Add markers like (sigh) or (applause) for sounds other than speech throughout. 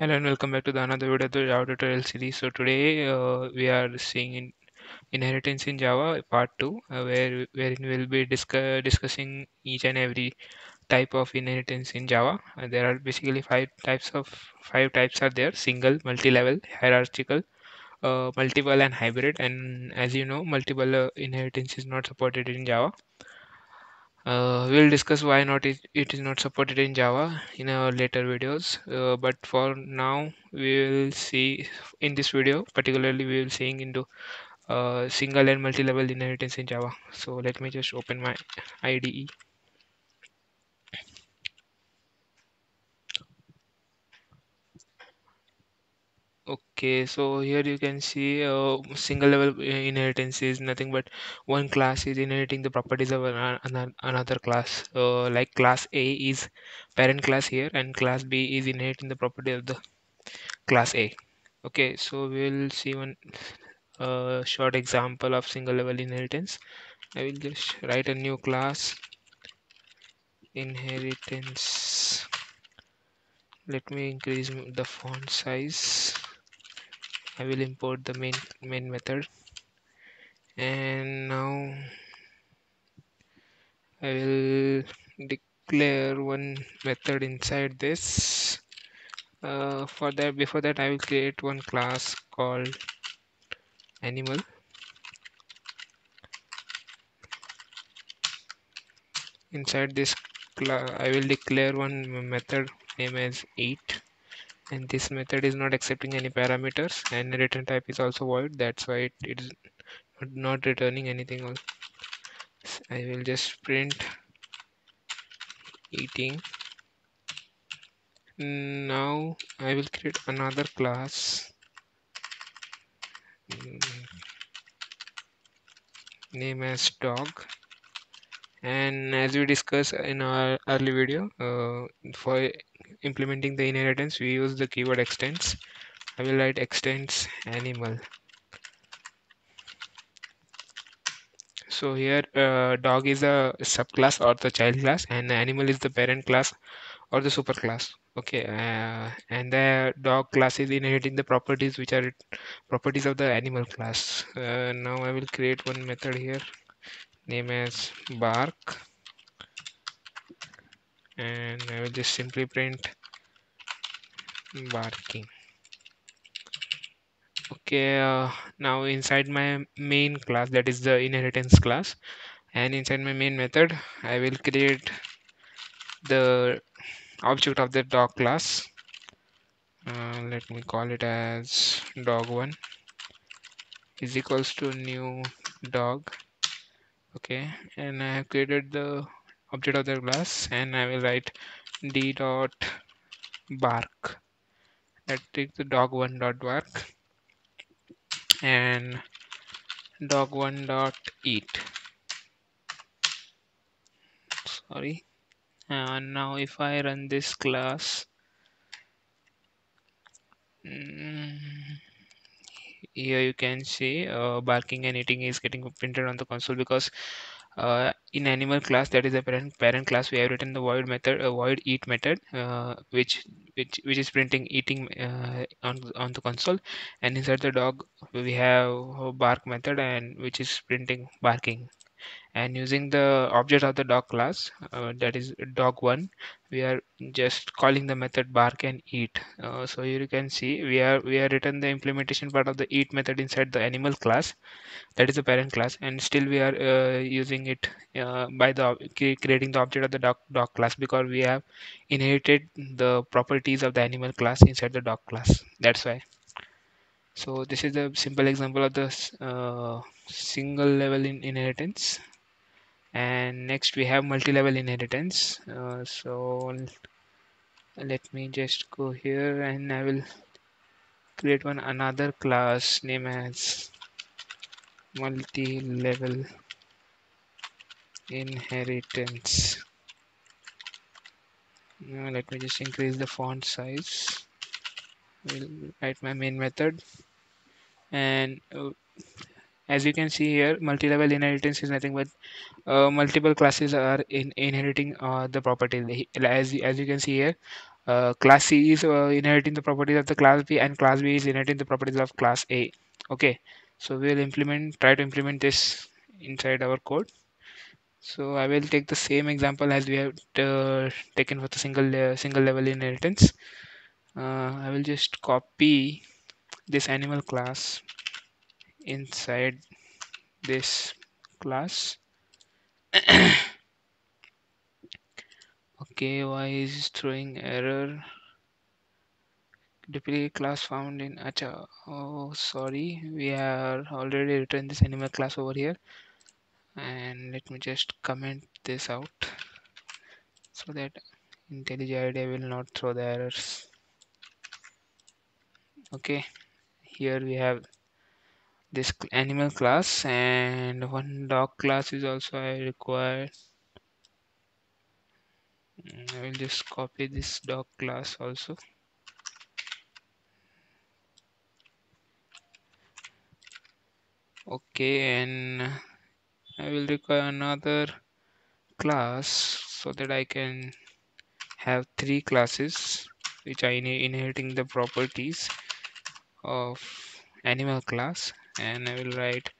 Hello and welcome back to the another video of the Java tutorial series. So today uh, we are seeing in inheritance in Java part 2 uh, where wherein we'll be discuss, discussing each and every type of inheritance in Java. Uh, there are basically five types of five types are there single, multi-level, hierarchical, uh, multiple and hybrid and as you know multiple uh, inheritance is not supported in Java. Uh, we'll discuss why not it, it is not supported in Java in our later videos. Uh, but for now, we will see in this video, particularly we will seeing into uh, single and multi-level inheritance in Java. So let me just open my IDE. Okay, so here you can see uh, single level inheritance is nothing but one class is inheriting the properties of an, another class. Uh, like class A is parent class here and class B is inheriting the property of the class A. Okay, so we'll see one uh, short example of single level inheritance. I will just write a new class inheritance. Let me increase the font size. I will import the main main method. And now I will declare one method inside this. Uh, for that before that I will create one class called animal. Inside this class I will declare one method name as eat and this method is not accepting any parameters and return type is also void. That's why it, it is not returning anything else I will just print eating. Now I will create another class. Name as dog. And as we discussed in our early video uh, for implementing the inheritance we use the keyword extends I will write extends animal. So here uh, dog is a subclass or the child class and animal is the parent class or the superclass okay uh, and the dog class is inheriting the properties which are properties of the animal class. Uh, now I will create one method here name as bark and I will just simply print barking okay uh, now inside my main class that is the inheritance class and inside my main method I will create the object of the dog class. Uh, let me call it as dog1 is equals to new dog. Okay and I have created the object of the class and I will write d dot bark. That takes the dog1 dot bark and dog1 dot eat. Sorry. And now if I run this class mm, here you can see uh, barking and eating is getting printed on the console because uh, in animal class that is a parent parent class we have written the void method uh, void eat method uh, which which which is printing eating uh, on on the console. And inside the dog we have bark method and which is printing barking and using the object of the dog class uh, that is dog1 we are just calling the method bark and eat. Uh, so you can see we are we are written the implementation part of the eat method inside the animal class. That is the parent class. And still we are uh, using it uh, by the creating the object of the dog, dog class because we have inherited the properties of the animal class inside the dog class. That's why. So this is a simple example of the uh, single level in inheritance and next we have multi-level inheritance. Uh, so let me just go here and I will create one another class name as multi-level inheritance. Now let me just increase the font size. Will write my main method. And uh, as you can see here multi-level inheritance is nothing but uh, multiple classes are in inheriting uh, the property as, as you can see here uh, class C is uh, inheriting the properties of the class B and class B is inheriting the properties of class A. Okay, so we'll implement, try to implement this inside our code. So I will take the same example as we have uh, taken for the single uh, single level inheritance. I will just copy this animal class inside this class. (clears throat) okay, why is throwing error? duplicate class found in acha oh sorry we have already written this animal class over here and let me just comment this out so that IntelliJ IDEA will not throw the errors okay here we have this animal class and one dog class is also I require. Mm, I will just copy this dog class also. Okay and I will require another class so that I can have three classes which are inheriting the properties of animal class and I will write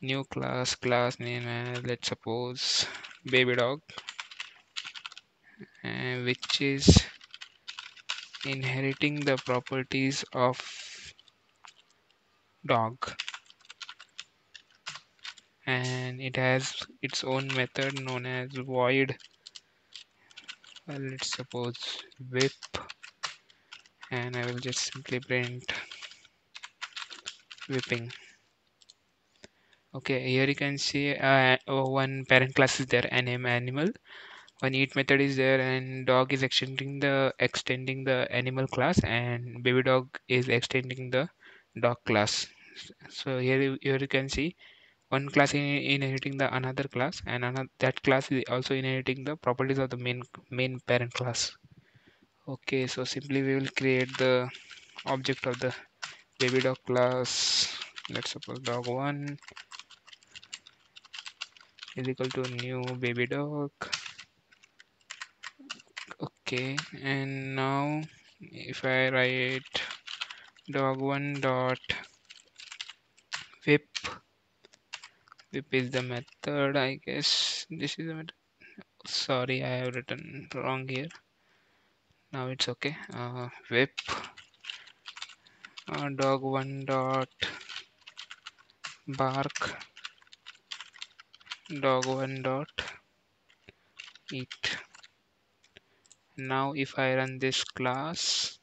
new class class name as let's suppose baby dog and which is inheriting the properties of dog. And it has its own method known as void. Well, let's suppose whip. And I will just simply print whipping okay here you can see uh, one parent class is there and name animal. One eat method is there and dog is extending the extending the animal class and baby dog is extending the dog class. So here, here you can see one class in, inheriting the another class and another, that class is also inheriting the properties of the main main parent class. Okay so simply we will create the object of the baby dog class let's suppose dog one is equal to new baby dog. Okay and now if I write dog one dot whip whip is the method I guess. This is the method. Sorry I have written wrong here. Now it's okay. Uh, whip uh, dog one dot. Bark. Dog one dot. Eat. Now if I run this class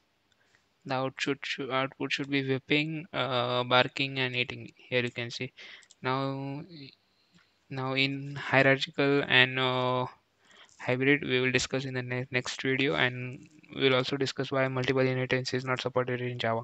the output should, output should be whipping uh, barking and eating. Here you can see. Now now in hierarchical and uh, hybrid we will discuss in the ne next video and we will also discuss why multiple inheritance is not supported in java